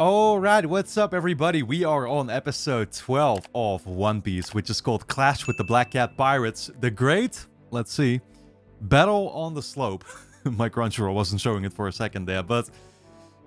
Alright, what's up everybody? We are on episode 12 of One Piece, which is called Clash with the Black Cat Pirates. The Great, let's see, Battle on the Slope. My Crunchyroll wasn't showing it for a second there, but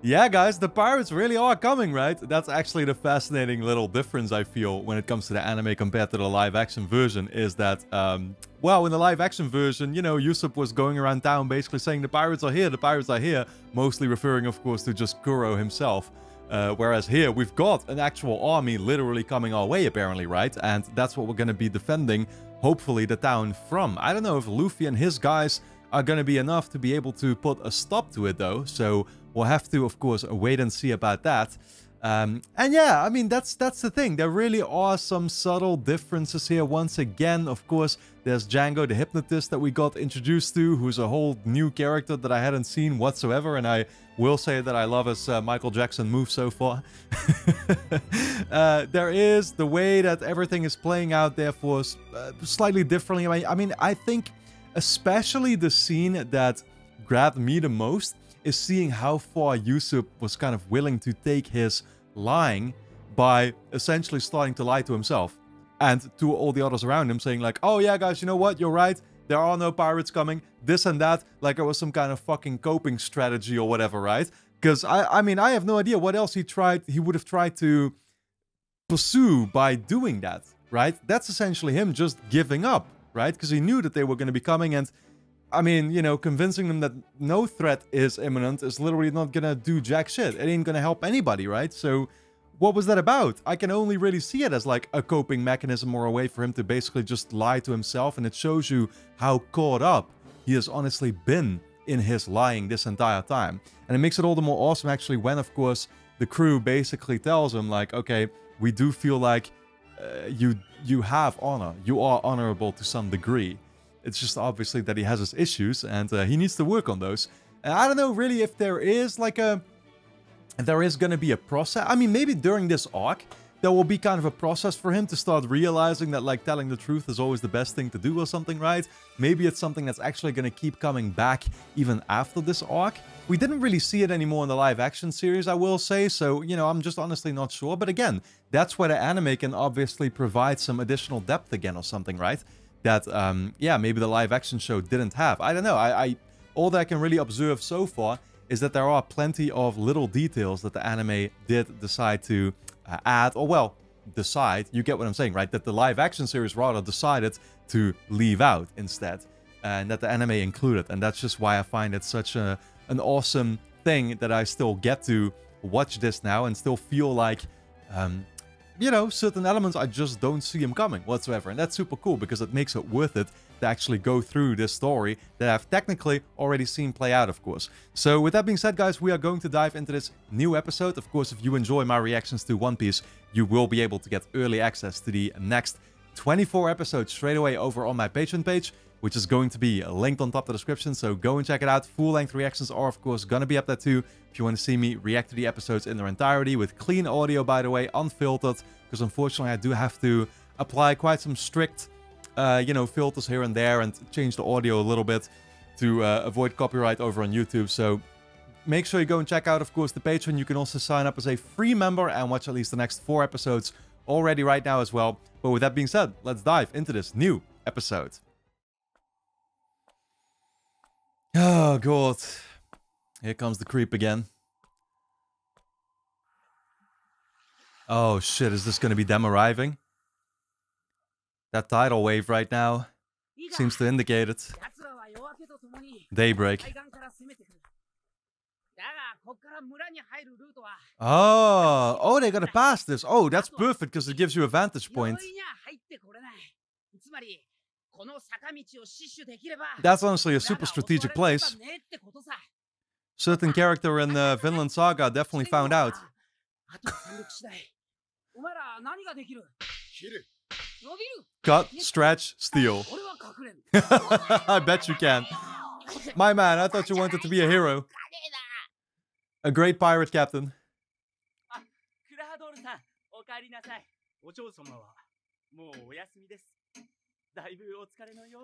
yeah guys, the pirates really are coming, right? That's actually the fascinating little difference I feel when it comes to the anime compared to the live action version is that, um, well, in the live action version, you know, Usopp was going around town basically saying the pirates are here, the pirates are here, mostly referring of course to just Kuro himself. Uh, whereas here, we've got an actual army literally coming our way, apparently, right? And that's what we're going to be defending, hopefully, the town from. I don't know if Luffy and his guys are going to be enough to be able to put a stop to it, though. So we'll have to, of course, wait and see about that. Um, and yeah, I mean, that's that's the thing. There really are some subtle differences here. Once again, of course, there's Django the Hypnotist that we got introduced to, who's a whole new character that I hadn't seen whatsoever. And I will say that I love his uh, Michael Jackson move so far. uh, there is the way that everything is playing out, therefore, uh, slightly differently. I mean, I mean, I think especially the scene that grabbed me the most is seeing how far Usopp was kind of willing to take his lying by essentially starting to lie to himself and to all the others around him saying like, oh yeah guys, you know what, you're right, there are no pirates coming, this and that, like it was some kind of fucking coping strategy or whatever, right? Because I, I mean, I have no idea what else he tried, he would have tried to pursue by doing that, right? That's essentially him just giving up, right? Because he knew that they were going to be coming and I mean, you know, convincing them that no threat is imminent is literally not gonna do jack shit. It ain't gonna help anybody, right? So, what was that about? I can only really see it as like a coping mechanism or a way for him to basically just lie to himself, and it shows you how caught up he has honestly been in his lying this entire time. And it makes it all the more awesome actually when, of course, the crew basically tells him like, okay, we do feel like uh, you you have honor, you are honorable to some degree. It's just obviously that he has his issues and uh, he needs to work on those. And I don't know really if there is like a... There is going to be a process. I mean, maybe during this arc, there will be kind of a process for him to start realizing that like telling the truth is always the best thing to do or something, right? Maybe it's something that's actually going to keep coming back even after this arc. We didn't really see it anymore in the live action series, I will say, so, you know, I'm just honestly not sure. But again, that's where the anime can obviously provide some additional depth again or something, right? that, um, yeah, maybe the live action show didn't have. I don't know. I, I All that I can really observe so far is that there are plenty of little details that the anime did decide to uh, add, or well, decide, you get what I'm saying, right? That the live action series rather decided to leave out instead, and that the anime included. And that's just why I find it such a an awesome thing that I still get to watch this now and still feel like um, you know, certain elements I just don't see him coming whatsoever. And that's super cool because it makes it worth it to actually go through this story that I've technically already seen play out, of course. So with that being said, guys, we are going to dive into this new episode. Of course, if you enjoy my reactions to One Piece, you will be able to get early access to the next 24 episodes straight away over on my Patreon page which is going to be linked on top of the description. So go and check it out. Full-length reactions are, of course, going to be up there too. If you want to see me react to the episodes in their entirety with clean audio, by the way, unfiltered. Because unfortunately, I do have to apply quite some strict, uh, you know, filters here and there and change the audio a little bit to uh, avoid copyright over on YouTube. So make sure you go and check out, of course, the Patreon. You can also sign up as a free member and watch at least the next four episodes already right now as well. But with that being said, let's dive into this new episode. Oh, God. Here comes the creep again. Oh, shit. Is this to be them arriving? That tidal wave right now seems to indicate it. Daybreak. Oh, oh, they gotta pass this. Oh, that's perfect because it gives you a vantage point. That's honestly a super strategic place. Certain character in the Vinland Saga definitely found out. Cut, stretch, steal. I bet you can. My man, I thought you wanted to be a hero. A great pirate captain.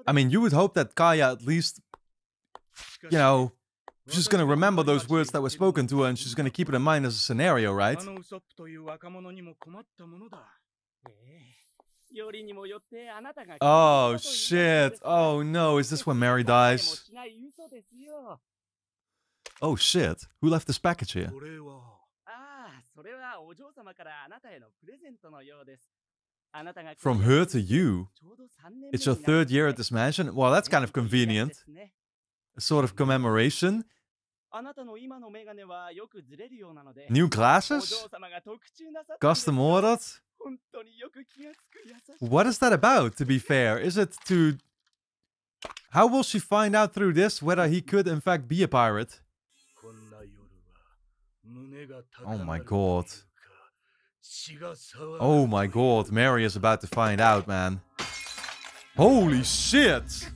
I mean, you would hope that Kaya at least, you know, she's going to remember those words that were spoken to her and she's going to keep it in mind as a scenario, right? Oh, shit. Oh, no. Is this when Mary dies? Oh, shit. Who left this package here? Ah, from her to you. It's your third year at this mansion. Well, that's kind of convenient. A sort of commemoration. New glasses? Custom ordered? What is that about, to be fair? Is it to... How will she find out through this whether he could in fact be a pirate? Oh my god. Oh my god, Mary is about to find out, man. Holy shit!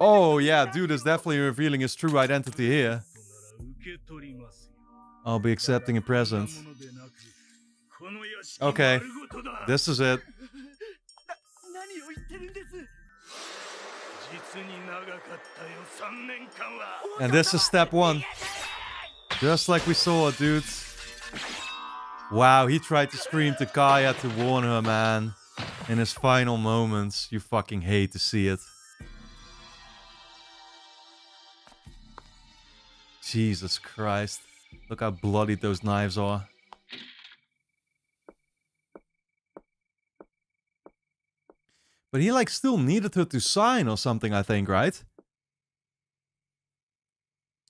Oh yeah, dude is definitely revealing his true identity here. I'll be accepting a present. Okay, this is it. And this is step one. Just like we saw, dude. Wow, he tried to scream to Kaya to warn her, man. In his final moments, you fucking hate to see it. Jesus Christ. Look how bloody those knives are. But he like still needed her to sign or something, I think, right?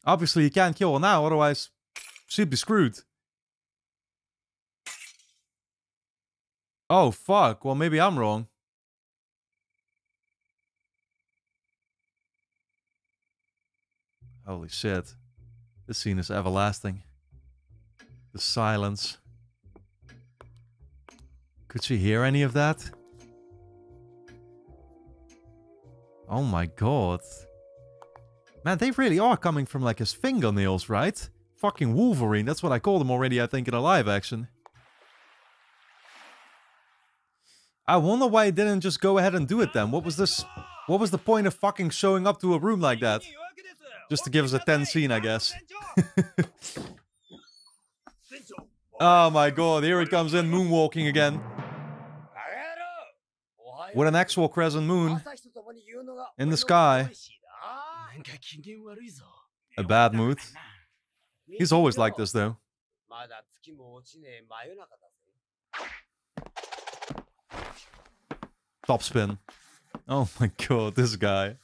Obviously, he can't kill her now, otherwise, she'd be screwed. Oh, fuck. Well, maybe I'm wrong. Holy shit. This scene is everlasting. The silence. Could she hear any of that? Oh my god. Man, they really are coming from like his fingernails, right? Fucking Wolverine, that's what I called him already, I think, in a live action. I wonder why he didn't just go ahead and do it then. What was this? What was the point of fucking showing up to a room like that? Just to give us a 10 scene, I guess. oh my god, here he comes in moonwalking again. With an actual crescent moon in the sky. なんか機嫌悪いぞ A bad mood. He's always like this though. まだ月も落ちねえ真夜中だぜ。 Top spin. Oh my god, this guy.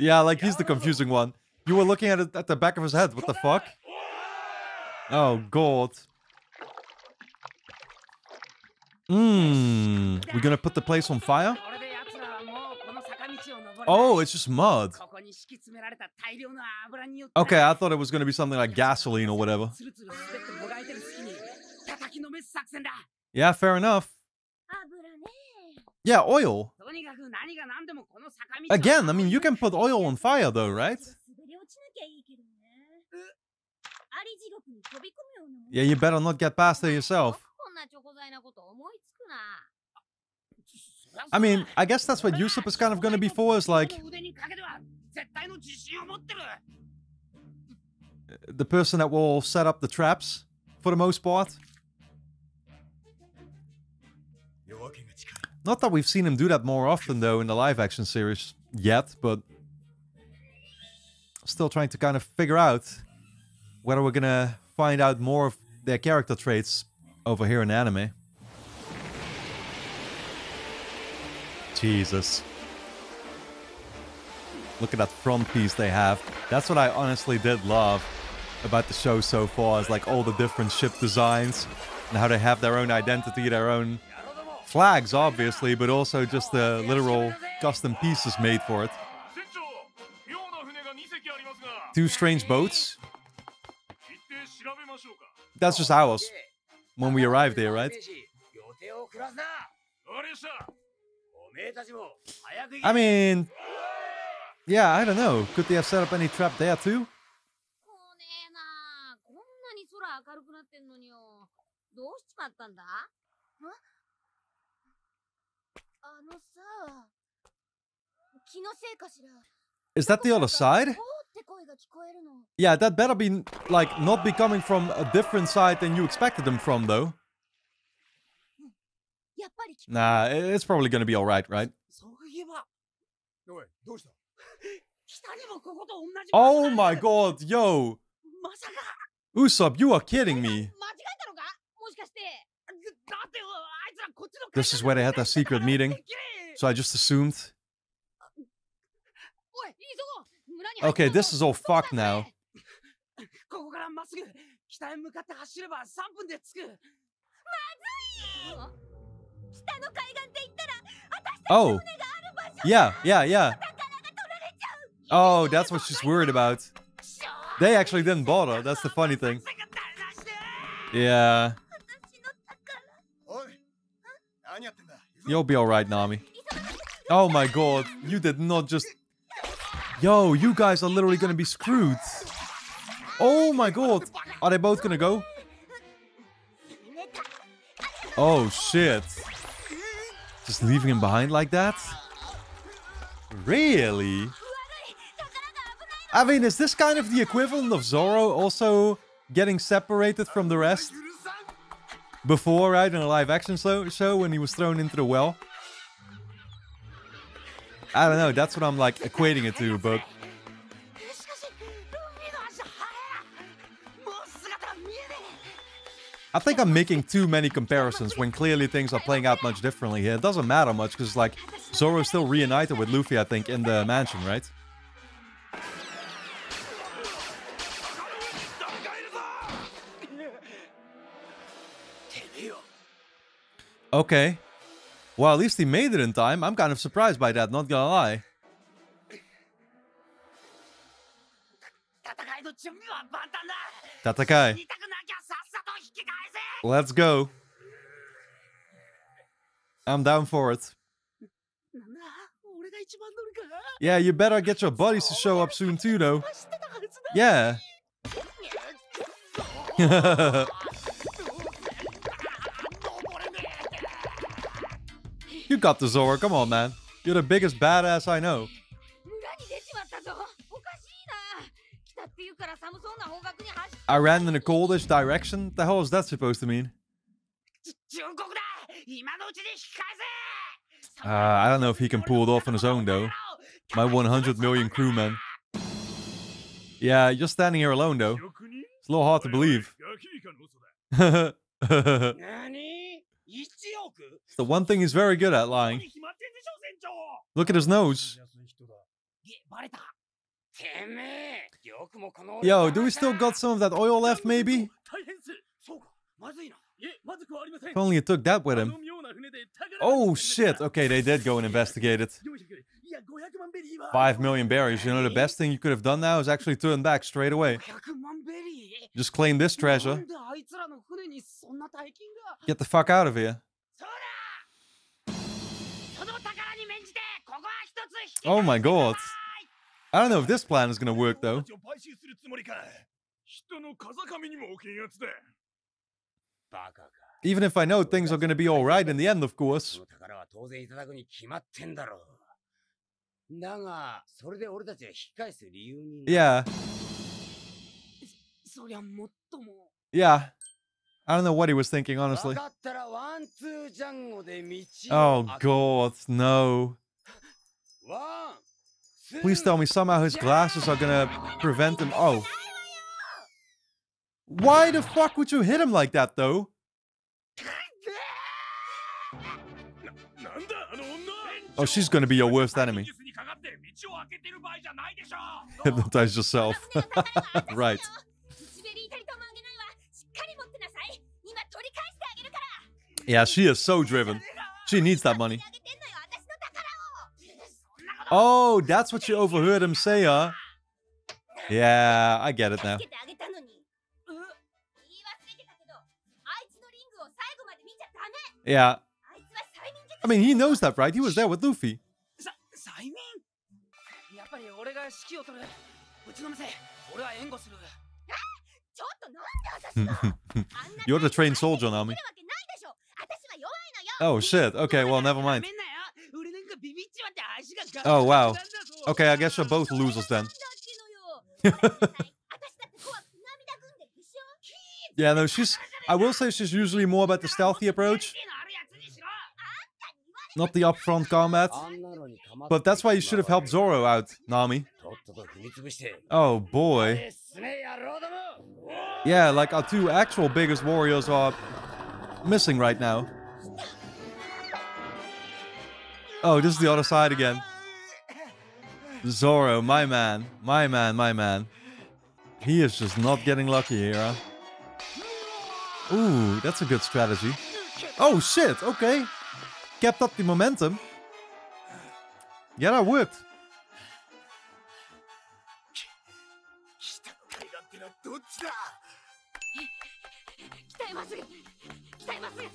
Yeah, like he's the confusing one. You were looking at it at the back of his head. What the fuck? Oh, God. Mmm. We're gonna put the place on fire? Oh, it's just mud. Okay, I thought it was gonna be something like gasoline or whatever. Yeah, fair enough. Yeah, oil. Again, I mean, you can put oil on fire though, right? Yeah, you better not get past there yourself. I mean, I guess that's what Usopp is kind of going to be for, is like... The person that will set up the traps, for the most part. Not that we've seen him do that more often though in the live action series yet, but still trying to kind of figure out whether we're gonna find out more of their character traits over here in anime. Jesus. Look at that front piece they have. That's what I honestly did love about the show so far, is like all the different ship designs and how they have their own identity, their own flags, obviously, but also just the literal custom pieces made for it. Two strange boats. That's just ours when we arrived there, right? I mean, yeah, I don't know. Could they have set up any trap there too? Is that the other side? Yeah, that better be, like, not be coming from a different side than you expected them from, though. Hmm. Nah, it's probably gonna be alright, right? Oh my god, yo! Usopp, you are kidding me. This is where they had their secret meeting, so I just assumed. Okay, this is all fucked now. Oh. Yeah, yeah, yeah. Oh, that's what she's worried about. They actually didn't bother. That's the funny thing. Yeah you'll be alright, Nami. Oh my god, you did not just. Yo, you guys are literally gonna be screwed. Oh my god. Are they both gonna go? Oh shit. Just leaving him behind like that? Really? I mean, is this kind of the equivalent of Zoro also getting separated from the rest? before, right, in a live action show, show when he was thrown into the well. I don't know, that's what I'm like equating it to, but. I think I'm making too many comparisons when clearly things are playing out much differently here. It doesn't matter much because, like, Zoro's still reunited with Luffy, I think, in the mansion, right? Okay. Well, at least he made it in time. I'm kind of surprised by that, not gonna lie. Tatakai. Let's go. I'm down for it. Yeah, you better get your buddies to show up soon too, though. Yeah. You got the Zoro. Come on, man. You're the biggest badass I know. I ran in the coldest direction? The hell is that supposed to mean? Uh, I don't know if he can pull it off on his own, though. My 100 million crewman. Yeah, you're standing here alone, though. It's a little hard to believe. The one thing he's very good at lying. Look at his nose. Yo, do we still got some of that oil left, maybe? If only it took that with him. Oh shit! Okay, they did go and investigate it. Five million berries. You know, the best thing you could have done now is actually turn back straight away. Just claim this treasure. Get the fuck out of here. Oh my god. I don't know if this plan is gonna work though. Even if I know things are going to be all right in the end, of course. Yeah. Yeah. I don't know what he was thinking, honestly. Oh, God, no. Please tell me somehow his glasses are gonna prevent him. Oh. Why the fuck would you hit him like that, though? Oh, she's gonna be your worst enemy. Hypnotize yourself. right. Yeah, she is so driven. She needs that money. Oh, that's what you overheard him say, huh? Yeah, I get it now. Yeah. I mean, he knows that, right? He was there with Luffy. You're the trained soldier, Nami. Oh shit, okay, well never mind. Oh wow. Okay, I guess you're both losers then. yeah, no, she's I will say she's usually more about the stealthy approach. Not the upfront combat. But that's why you should have helped Zoro out, Nami. Oh boy. Yeah, like our two actual biggest warriors are missing right now. Oh, this is the other side again. Zoro, my man. My man, my man. He is just not getting lucky here, huh? Ooh, that's a good strategy. Oh shit, okay. Kept up the momentum. Yeah, that worked.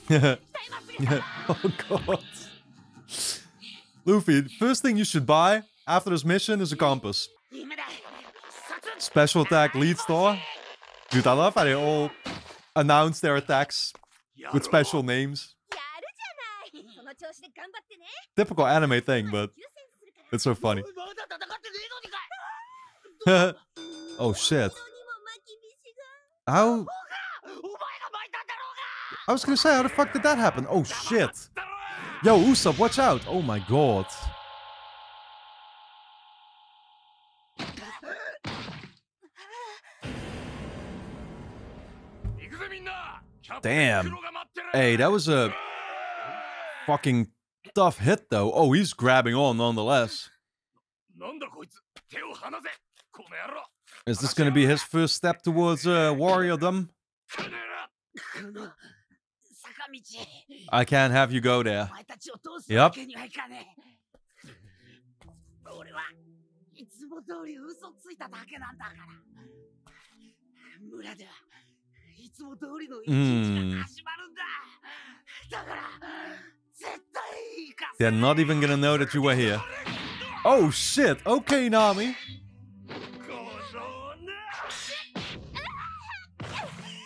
yeah. yeah. Oh god. Luffy, first thing you should buy after this mission is a compass. Special attack lead star. Dude, I love how they all announce their attacks with special names. Typical anime thing, but it's so funny. oh shit. How? I was gonna say, how the fuck did that happen? Oh shit. Yo, Usopp, watch out. Oh my god. Damn. Hey, that was a fucking tough hit, though. Oh, he's grabbing on nonetheless. Is this going to be his first step towards uh, warriordom? I can't have you go there. Yep. いつも通りの一日が始まるんだ。だから絶対行かせ They're not even gonna know that you were here. Oh shit. Okay, Nami.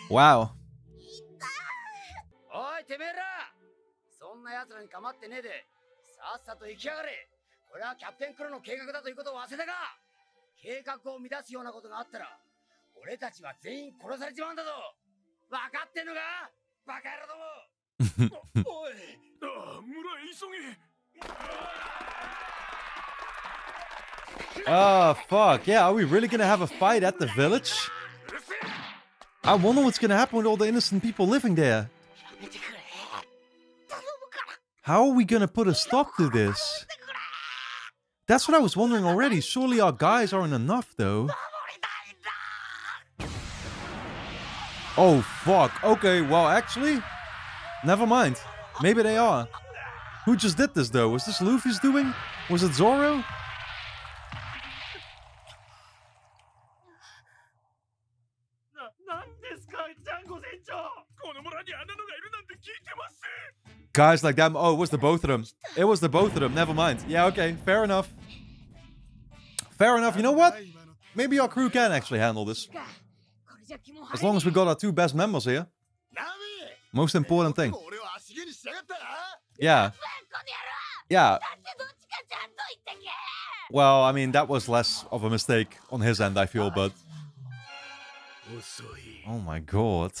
Wow. おいてめえらそんな奴らに構ってねえで。さっさと行きやがれ。これはキャプテンクロの計画だということを忘れたか。計画を乱すようなことがあったら俺たちは全員殺されちまうんだぞ 分かってんのかバカ野郎どもおいああ村へ急げ Oh fuck. Yeah, are we really gonna have a fight at the village? うるせえ I wonder what's gonna happen with all the innocent people living there. やめてくれ頼むから How are we gonna put a stop to this? That's what I was wondering already. Surely our guys aren't enough though. Oh, fuck. Okay, well, actually, never mind. Maybe they are. Who just did this, though? Was this Luffy's doing? Was it Zoro? Guys like that. Oh, it was the both of them. It was the both of them. Never mind. Yeah, okay. Fair enough. Fair enough. You know what? Maybe our crew can actually handle this. As long as we got our two best members here. Most important thing. Yeah. Yeah. Well, I mean, that was less of a mistake on his end, I feel, but... Oh my god.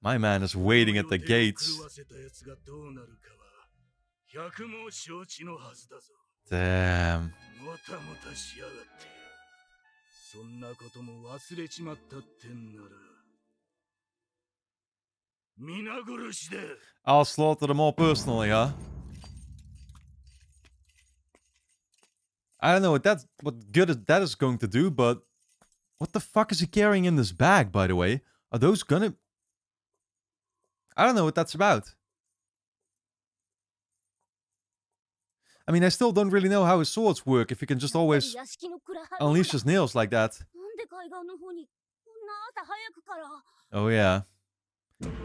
My man is waiting at the gates. Damn. そんなことも忘れちまったってんなら皆殺しだ I'll slaughter them all personally, huh? I don't know what that's what good is- that is going to do, but what the fuck is he carrying in this bag, by the way? Are those gonna I don't know what that's about. I mean, I still don't really know how his swords work if he can just always unleash his nails like that. Oh, oh yeah.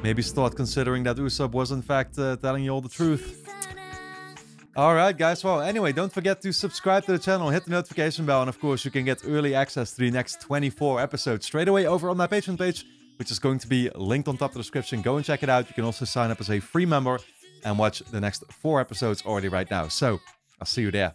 Maybe start considering that Usopp was in fact uh, telling you all the truth. Alright guys, well anyway, don't forget to subscribe to the channel, hit the notification bell, and of course you can get early access to the next 24 episodes straight away over on my Patreon page, which is going to be linked on top of the description. Go and check it out. You can also sign up as a free member and watch the next four episodes already right now. So I'll see you there.